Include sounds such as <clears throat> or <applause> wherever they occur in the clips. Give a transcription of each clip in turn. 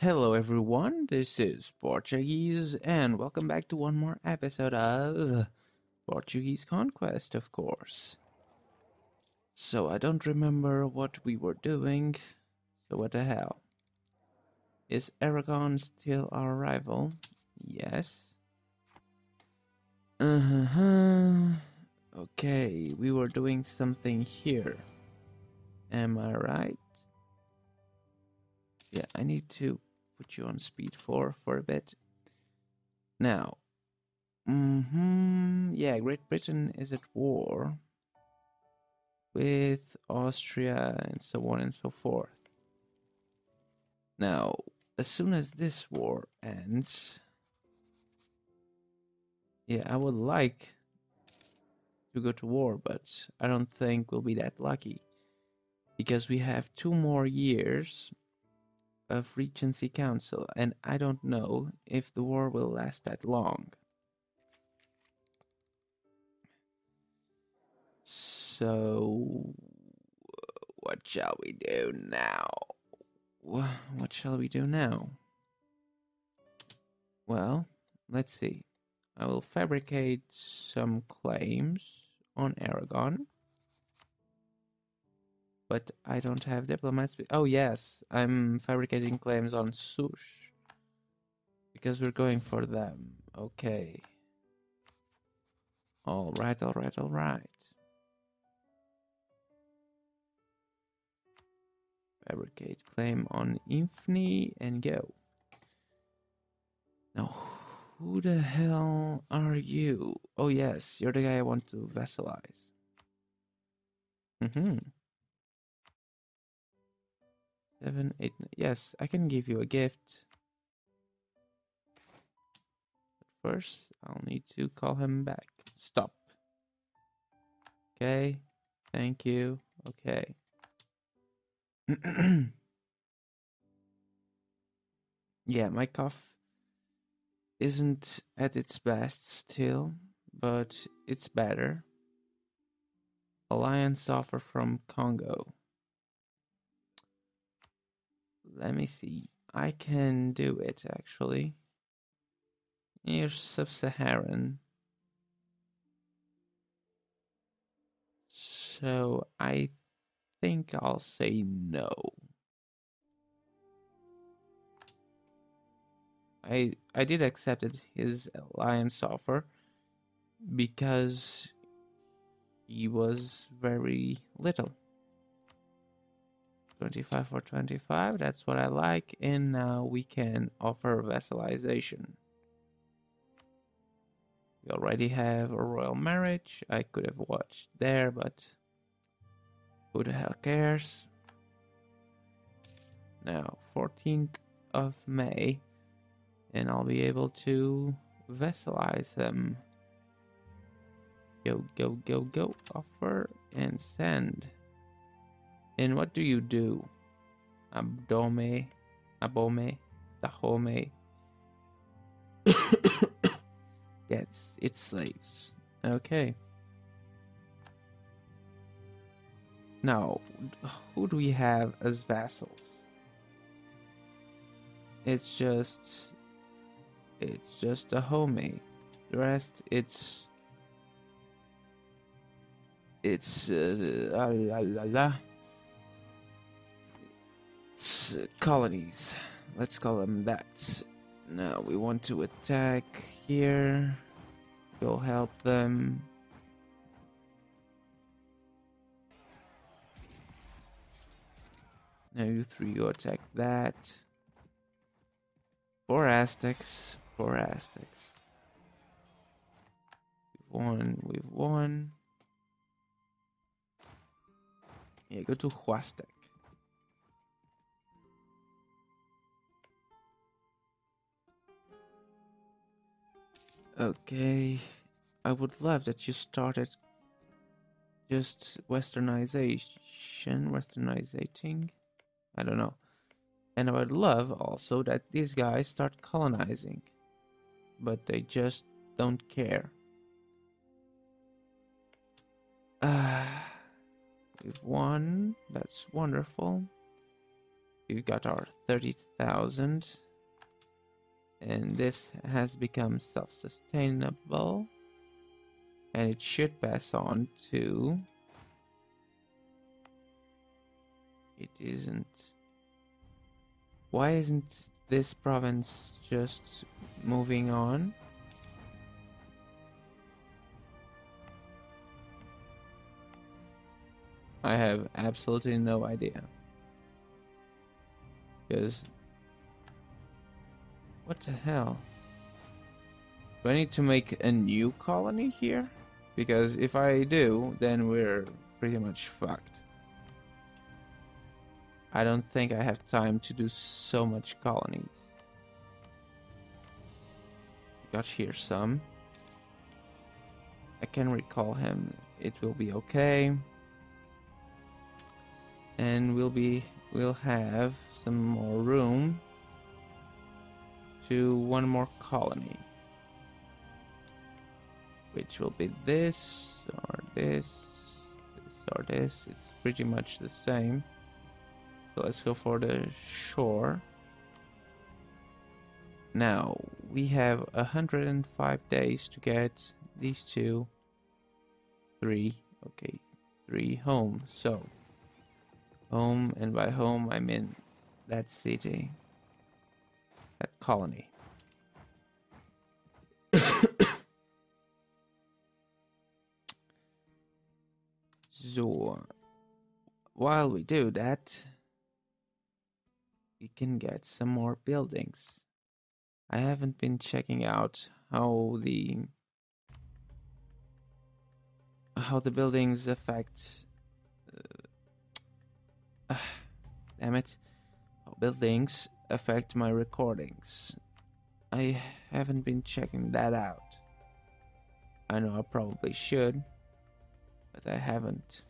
Hello, everyone. This is Porchageese, and welcome back to one more episode of Portuguese Conquest, of course. So, I don't remember what we were doing, so what the hell? Is Aragon still our rival? Yes. Uh huh. Okay, we were doing something here. Am I right? Yeah, I need to put you on speed 4 for a bit. Now, mm-hmm, yeah, Great Britain is at war with Austria and so on and so forth. Now, as soon as this war ends, yeah, I would like to go to war, but I don't think we'll be that lucky because we have two more years of Regency Council, and I don't know if the war will last that long. So, what shall we do now? What shall we do now? Well, let's see. I will fabricate some claims on Aragon but I don't have diplomats. Oh yes, I'm fabricating claims on Sush because we're going for them. Okay. All right, all right, all right. Fabricate claim on Infni and go. Now, who the hell are you? Oh yes, you're the guy I want to vassalize. Mm-hmm. Seven, eight. Yes, I can give you a gift. But first, I'll need to call him back. Stop. Okay. Thank you. Okay. <clears throat> yeah, my cough isn't at its best still, but it's better. Alliance offer from Congo let me see. I can do it actually. You're sub-Saharan. So I think I'll say no. I I did accepted his alliance offer because he was very little. 25 for 25 that's what I like. And now we can offer vassalization. We already have a royal marriage. I could have watched there but who the hell cares? Now 14th of May and I'll be able to vassalize them. Go go go go. Offer and send and what do you do? Abdome, abome, dahome. <coughs> yes, it's slaves. Okay. Now, who do we have as vassals? It's just, it's just a homie. The rest, it's, it's, uh, la la la la colonies. Let's call them that. Now we want to attack here. We'll help them. Now you three go attack that. Four Aztecs. Four Aztecs. We've won. We've won. Yeah, go to Huastec. Okay, I would love that you started just westernization, westernizing. I don't know. And I would love also that these guys start colonizing, but they just don't care. Uh, we've won. That's wonderful. we've got our 30,000 and this has become self-sustainable. And it should pass on to it isn't why isn't this province just moving on? I have absolutely no idea. Because what the hell? Do I need to make a new colony here? Because if I do, then we're pretty much fucked. I don't think I have time to do so much colonies. Got here some. I can recall him. It will be okay. And we'll be we'll have some more room to one more colony. Which will be this, or this, this, or this. It's pretty much the same. So let's go for the shore. Now, we have 105 days to get these two, three, okay, three home. So, home, and by home I mean that city colony. <coughs> so, while we do that, we can get some more buildings. I haven't been checking out how the how the buildings affect. Uh, uh, <sighs> damn it! How buildings affect my recordings. I haven't been checking that out. I know I probably should, but I haven't.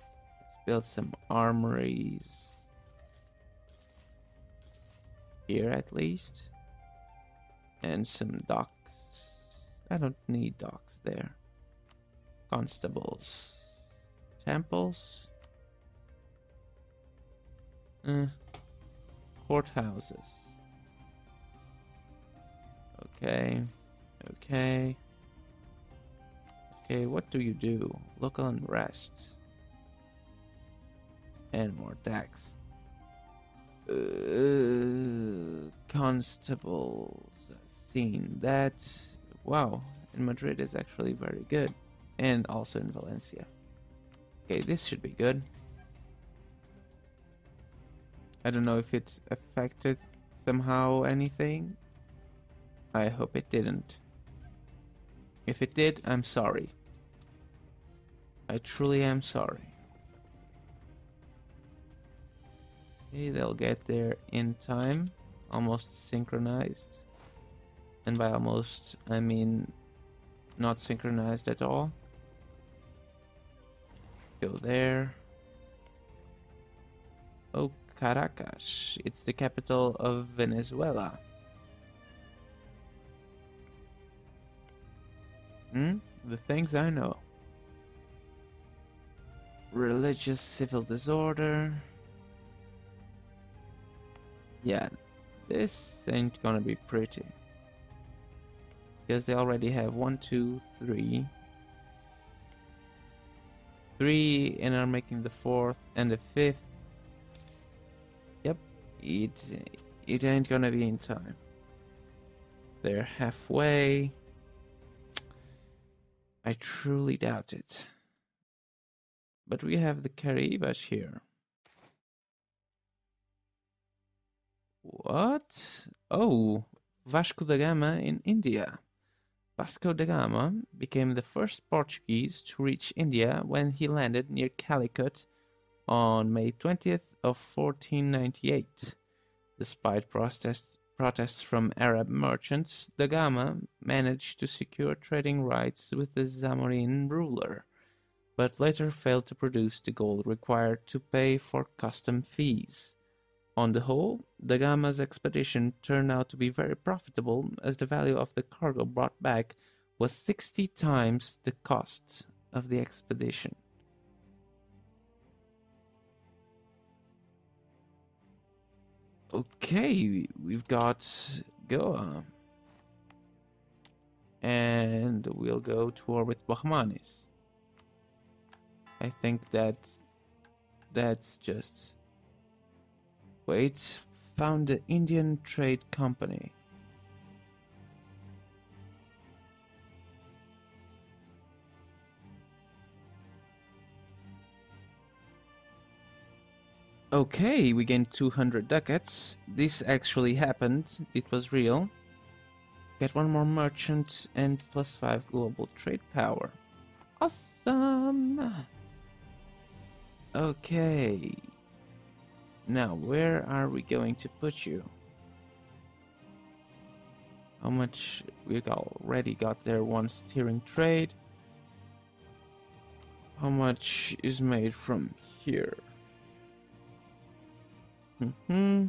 Let's build some armories. Here at least. And some docks. I don't need docks there. Constables. Temples. Uh, courthouses. Okay, okay. Okay, what do you do? Local unrest. And more tax. Uh, constables. I've seen that. Wow, in Madrid is actually very good. And also in Valencia. Okay, this should be good. I don't know if it affected somehow anything. I hope it didn't. If it did, I'm sorry. I truly am sorry. Okay, they'll get there in time, almost synchronized. And by almost, I mean not synchronized at all. Go there. Oh, Caracas. It's the capital of Venezuela. Hmm? The things I know. Religious civil disorder. Yeah, this ain't gonna be pretty. Because they already have one, two, three. Three and are making the fourth and the fifth it it ain't gonna be in time. They're halfway. I truly doubt it. But we have the Caraíbas here. What? Oh, Vasco da Gama in India. Vasco da Gama became the first Portuguese to reach India when he landed near Calicut on May 20th of 1498. Despite protests, protests from Arab merchants, da Gama managed to secure trading rights with the Zamorin ruler, but later failed to produce the gold required to pay for custom fees. On the whole, da Gama's expedition turned out to be very profitable as the value of the cargo brought back was 60 times the cost of the expedition. Okay, we've got Goa. And we'll go to war with Bahmanis. I think that that's just. Wait, found the Indian Trade Company. Okay, we gained 200 ducats. This actually happened. It was real. Get one more merchant and plus 5 global trade power. Awesome! Okay. Now, where are we going to put you? How much we already got there one steering trade? How much is made from here? Hmm.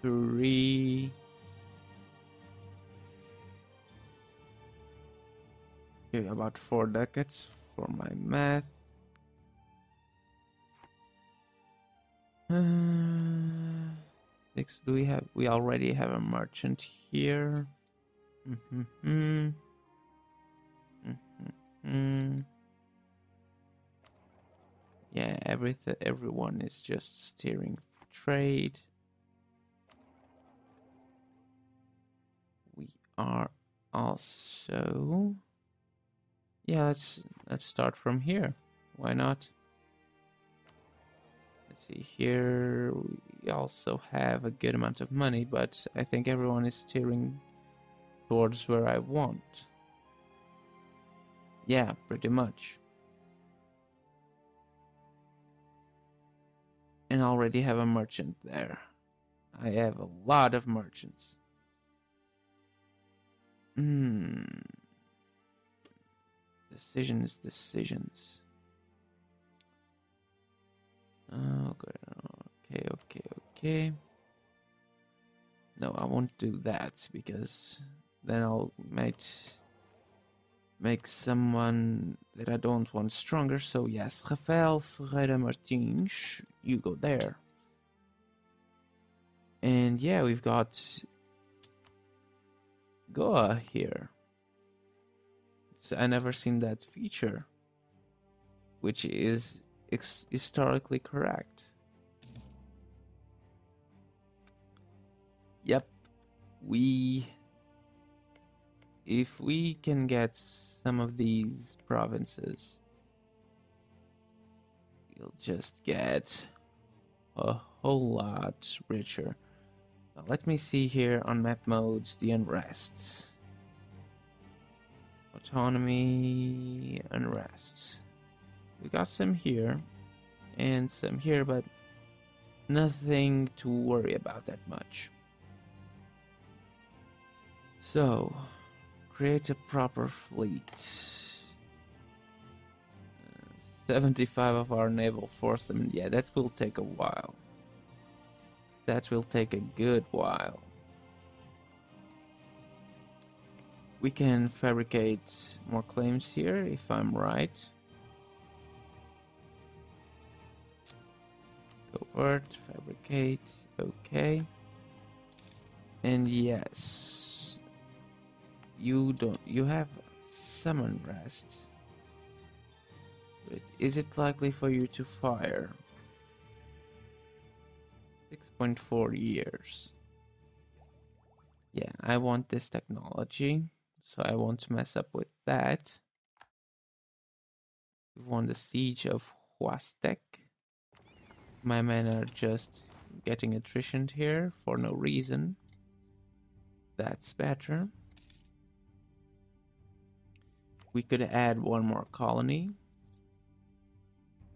Three. Okay, about four decades for my math. Uh, six. Do we have? We already have a merchant here. Mm -hmm. Mm. Yeah, everything, everyone is just steering trade. We are also, yeah. Let's let's start from here. Why not? Let's see here. We also have a good amount of money, but I think everyone is steering towards where I want. Yeah, pretty much. And already have a merchant there. I have a lot of merchants. Hmm. Decisions, decisions. Okay, okay, okay, okay. No, I won't do that because then I'll might make someone that I don't want stronger. So yes, Rafael Ferreira Martins, you go there. And yeah, we've got Goa here. So I never seen that feature, which is historically correct. Yep, we if we can get some of these provinces, you'll just get a whole lot richer. Now, let me see here on map modes the unrests. Autonomy, unrests. We got some here and some here, but nothing to worry about that much. So, Create a proper fleet. Uh, 75 of our naval force. I mean, yeah, that will take a while. That will take a good while. We can fabricate more claims here, if I'm right. Covert, fabricate, okay. And yes you don't you have some unrest but is it likely for you to fire? 6.4 years. Yeah I want this technology so I won't mess up with that. We won the siege of Huastec. My men are just getting attrition here for no reason. That's better we could add one more colony.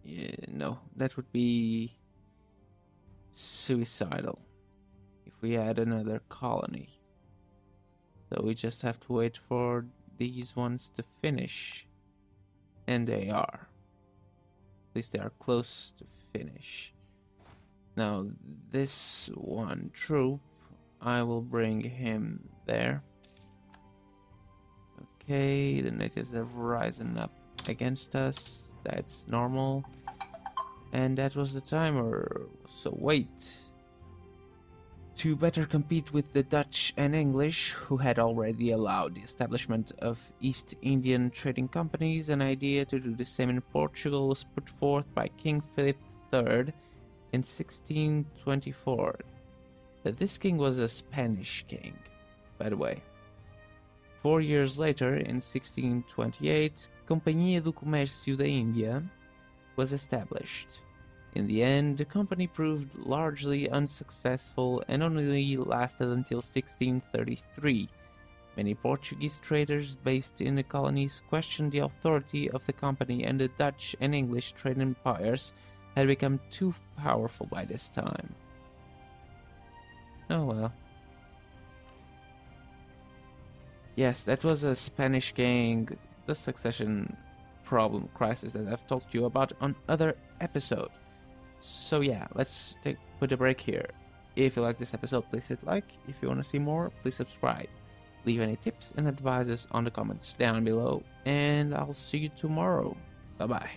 Yeah, no, that would be suicidal if we add another colony. So we just have to wait for these ones to finish. And they are. At least they are close to finish. Now, this one troop, I will bring him there. Okay, the natives have risen up against us. That's normal. And that was the timer. So wait. To better compete with the Dutch and English, who had already allowed the establishment of East Indian trading companies, an idea to do the same in Portugal was put forth by King Philip III in 1624. But This king was a Spanish king, by the way. Four years later, in 1628, Companhia do Comércio da Índia was established. In the end, the company proved largely unsuccessful and only lasted until 1633. Many Portuguese traders based in the colonies questioned the authority of the company, and the Dutch and English trade empires had become too powerful by this time. Oh well. Yes, that was a Spanish gang, the succession problem crisis that I've talked to you about on other episode. So yeah, let's take put a break here. If you like this episode, please hit like. If you want to see more, please subscribe. Leave any tips and advices on the comments down below, and I'll see you tomorrow. Bye bye.